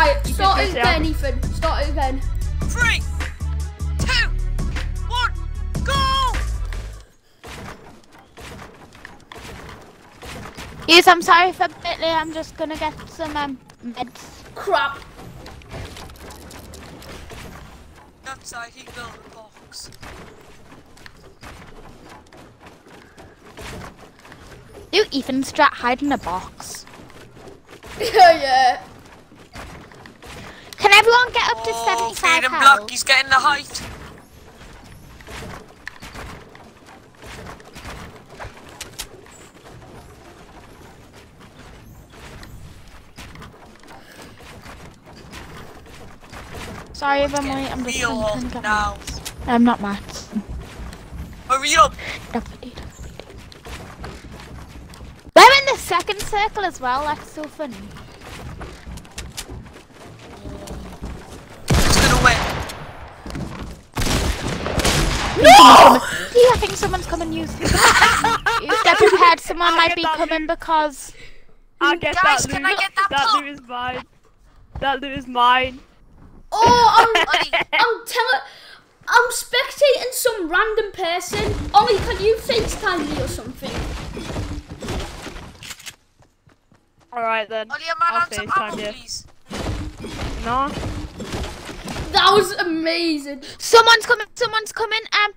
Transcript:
Right, You start it press again, Ethan. Start it again. Three, two, one, go! Yes, I'm sorry for a bit late. I'm just gonna get some um, meds. Crap. Outside, he built a box. Do Ethan Strat hide in a box? yeah, yeah. Everyone get up to Oh, 75 Freedom health? Block, he's getting the height. Sorry if I'm late. I'm just trying to get now. meds. I'm not mad. Hurry up! We're in the second circle as well. That's so funny. Oh! Yeah, I think someone's coming. You, you get prepared. Someone I'll might be coming loot. because I get Guys, that can loot. I get that that pop? loot is mine. That loot is mine. Oh, I'm, Ollie, I'm telling. I'm spectating some random person. Ollie, can you FaceTime me or something? Alright then. Ollie, a man I'll on some FaceTime ammo, you. please. No. That was amazing. someone's coming. Someone's coming. Um,